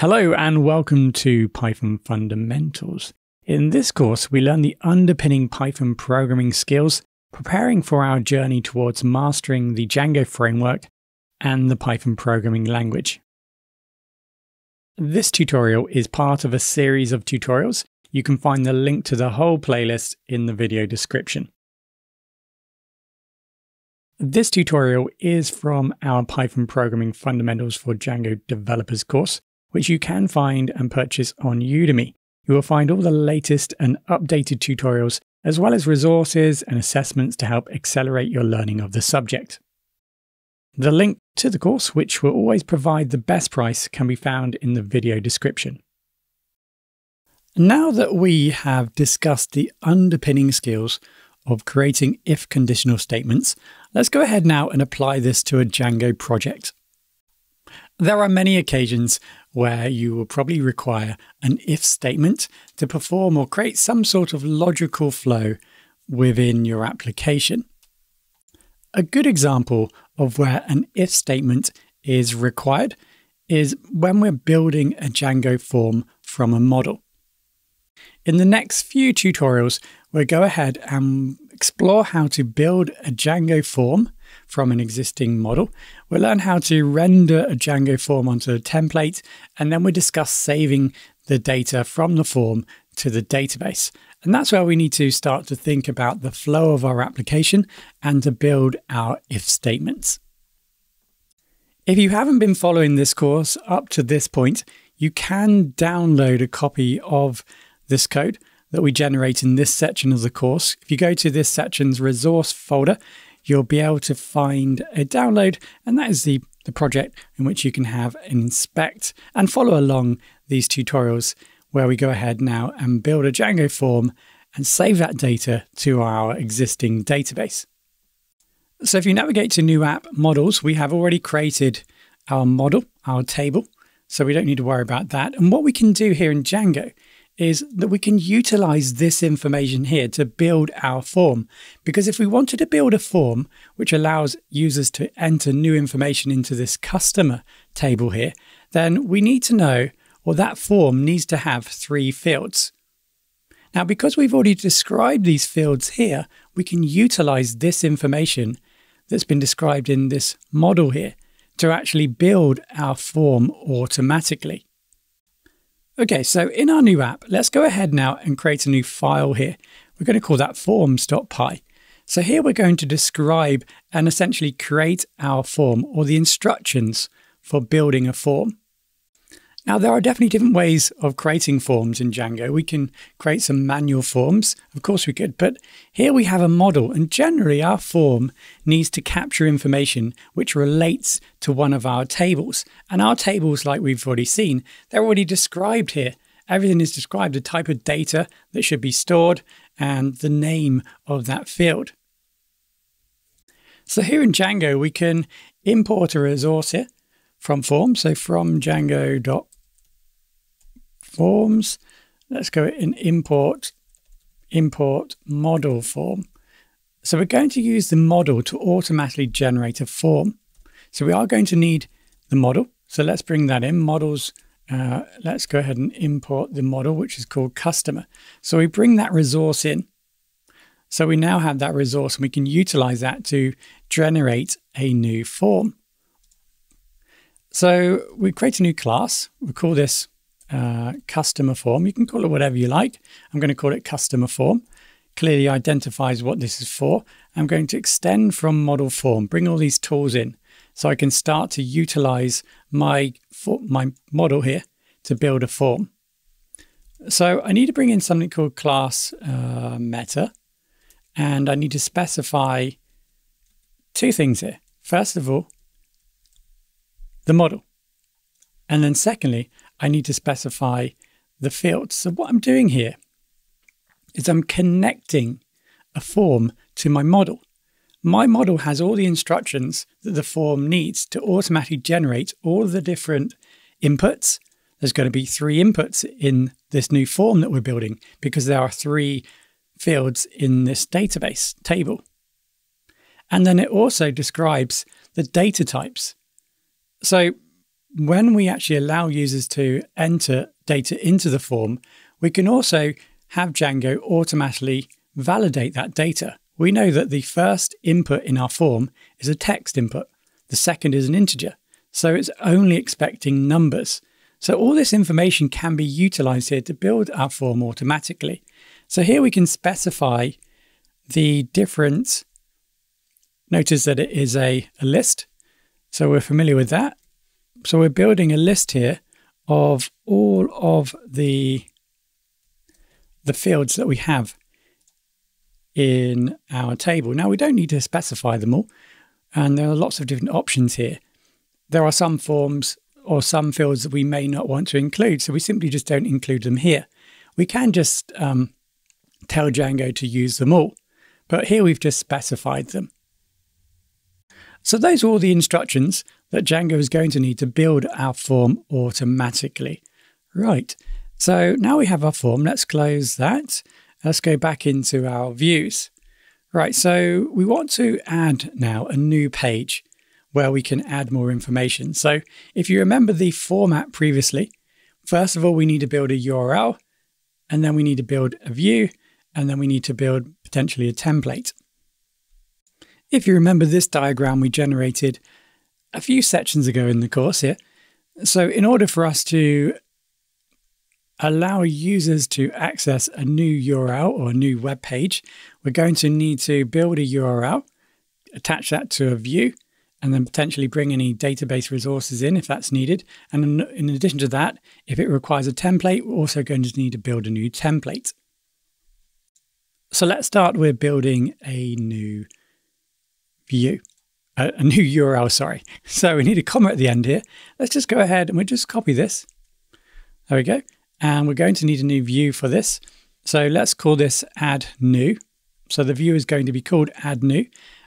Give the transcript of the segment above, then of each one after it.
Hello and welcome to Python Fundamentals. In this course, we learn the underpinning Python programming skills, preparing for our journey towards mastering the Django framework and the Python programming language. This tutorial is part of a series of tutorials. You can find the link to the whole playlist in the video description. This tutorial is from our Python Programming Fundamentals for Django Developers course, which you can find and purchase on Udemy. You will find all the latest and updated tutorials, as well as resources and assessments to help accelerate your learning of the subject. The link to the course, which will always provide the best price, can be found in the video description. Now that we have discussed the underpinning skills of creating if conditional statements, let's go ahead now and apply this to a Django project. There are many occasions where you will probably require an if statement to perform or create some sort of logical flow within your application. A good example of where an if statement is required is when we're building a Django form from a model. In the next few tutorials, we'll go ahead and explore how to build a Django form from an existing model. We'll learn how to render a Django form onto a template, and then we'll discuss saving the data from the form to the database. And that's where we need to start to think about the flow of our application and to build our if statements. If you haven't been following this course up to this point, you can download a copy of this code that we generate in this section of the course. If you go to this section's resource folder, you'll be able to find a download, and that is the, the project in which you can have inspect and follow along these tutorials where we go ahead now and build a Django form and save that data to our existing database. So if you navigate to New App Models, we have already created our model, our table, so we don't need to worry about that. And what we can do here in Django is that we can utilize this information here to build our form. Because if we wanted to build a form which allows users to enter new information into this customer table here, then we need to know, or that form needs to have three fields. Now, because we've already described these fields here, we can utilize this information that's been described in this model here to actually build our form automatically. Okay, so in our new app, let's go ahead now and create a new file here. We're going to call that forms.py. So here we're going to describe and essentially create our form or the instructions for building a form. Now, there are definitely different ways of creating forms in Django. We can create some manual forms, of course we could, but here we have a model, and generally our form needs to capture information which relates to one of our tables. And our tables, like we've already seen, they're already described here. Everything is described, the type of data that should be stored, and the name of that field. So here in Django, we can import a resource here from form. So from Django forms. Let's go in import, import model form. So we're going to use the model to automatically generate a form. So we are going to need the model. So let's bring that in models. Uh, let's go ahead and import the model, which is called customer. So we bring that resource in. So we now have that resource and we can utilize that to generate a new form. So we create a new class. We call this uh, customer form. You can call it whatever you like. I'm going to call it customer form. Clearly identifies what this is for. I'm going to extend from model form, bring all these tools in so I can start to utilize my, my model here to build a form. So I need to bring in something called class uh, meta, and I need to specify two things here. First of all, the model. And then secondly, I need to specify the fields. So what I'm doing here is I'm connecting a form to my model. My model has all the instructions that the form needs to automatically generate all the different inputs. There's going to be three inputs in this new form that we're building because there are three fields in this database table. And then it also describes the data types. So when we actually allow users to enter data into the form, we can also have Django automatically validate that data. We know that the first input in our form is a text input, the second is an integer. So it's only expecting numbers. So all this information can be utilized here to build our form automatically. So here we can specify the different, notice that it is a, a list. So we're familiar with that. So we're building a list here of all of the, the fields that we have in our table. Now we don't need to specify them all. And there are lots of different options here. There are some forms or some fields that we may not want to include. So we simply just don't include them here. We can just um, tell Django to use them all, but here we've just specified them. So those are all the instructions that Django is going to need to build our form automatically. Right, so now we have our form. Let's close that. Let's go back into our views. Right, so we want to add now a new page where we can add more information. So if you remember the format previously, first of all, we need to build a URL, and then we need to build a view, and then we need to build potentially a template. If you remember this diagram we generated a few sections ago in the course here. So in order for us to allow users to access a new URL or a new web page, we're going to need to build a URL, attach that to a view, and then potentially bring any database resources in if that's needed. And in addition to that, if it requires a template, we're also going to need to build a new template. So let's start with building a new view, a, new URL, sorry. So we need a comma at the end here. Let's just go ahead and we'll just copy this. There we go. And we're going to need a new view for this. So let's call this add new. So the view is going to be called add new.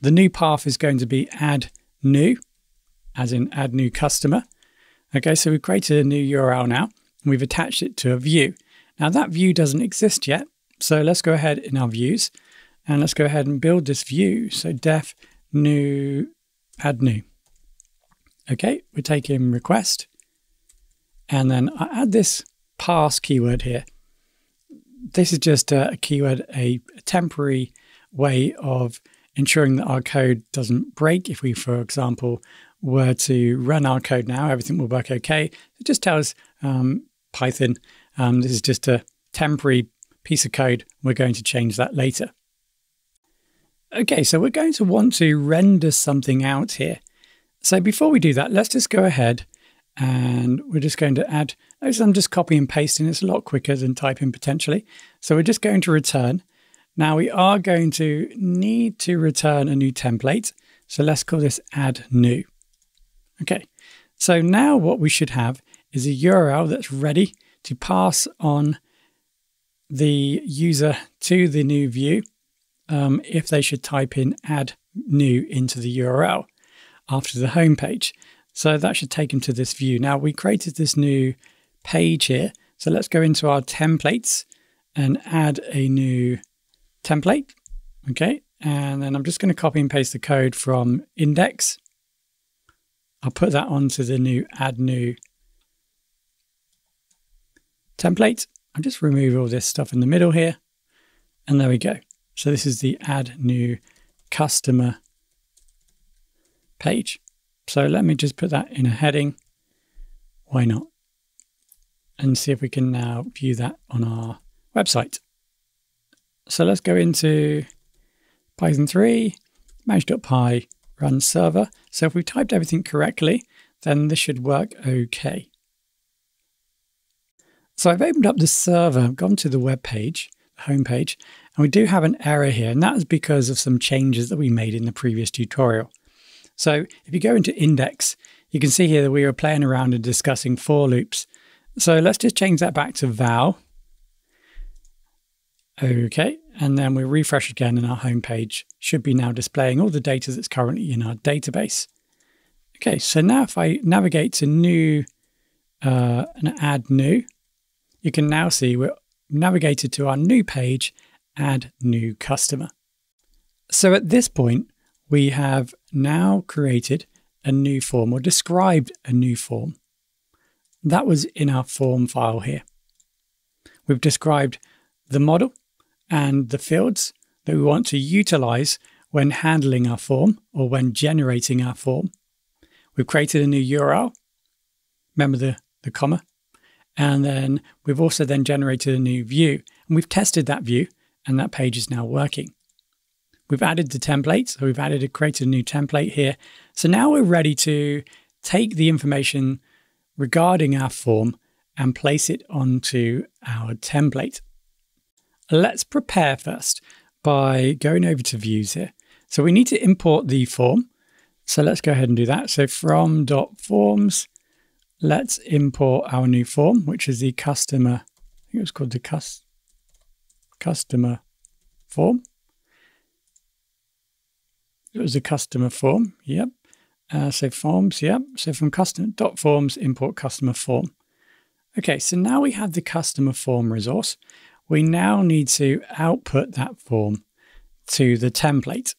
The new path is going to be add new, as in add new customer. Okay, so we've created a new URL now, and we've attached it to a view. Now that view doesn't exist yet, so let's go ahead in our views, and let's go ahead and build this view. So def new add new. Okay, we're taking request, and then I add this pass keyword here. This is just a, keyword, a, a temporary way of ensuring that our code doesn't break. If we, for example, were to run our code now, everything will work okay. It just tells um, Python um, this is just a temporary piece of code. We're going to change that later. Okay, so we're going to want to render something out here. So before we do that, let's just go ahead and we're just going to add, notice I'm just copying and pasting. It's a lot quicker than typing potentially. So we're just going to return now we are going to need to return a new template. So let's call this add new. Okay, so now what we should have is a URL that's ready to pass on the user to the new view um, if they should type in add new into the URL after the home page. So that should take them to this view. Now we created this new page here. So let's go into our templates and add a new template. Okay, and then I'm just going to copy and paste the code from index. I'll put that onto the new add new template. I'll just remove all this stuff in the middle here. And there we go. So this is the add new customer page. So let me just put that in a heading. Why not? And see if we can now view that on our website. So let's go into Python 3, manage.py, run server. So if we typed everything correctly, then this should work okay. So I've opened up the server, I've gone to the web page, the home page, and we do have an error here, and that is because of some changes that we made in the previous tutorial. So if you go into index, you can see here that we were playing around and discussing for loops. So let's just change that back to val Okay, and then we refresh again and our home page should be now displaying all the data that's currently in our database. Okay, so now if I navigate to new uh, and add new, you can now see we're navigated to our new page, add new customer. So at this point, we have now created a new form or described a new form. that was in our form file here. We've described the model and the fields that we want to utilize when handling our form or when generating our form. We've created a new URL. Remember the, the comma. And then we've also then generated a new view and we've tested that view and that page is now working. We've added the template. So we've added a created a new template here. So now we're ready to take the information regarding our form and place it onto our template. Let's prepare first by going over to views here. So we need to import the form. So let's go ahead and do that. So from dot forms, let's import our new form, which is the customer, I think it was called the cus, customer form. It was a customer form. Yep. Uh, so forms. Yep. So from custom dot forms import customer form. Okay. So now we have the customer form resource. We now need to output that form to the template.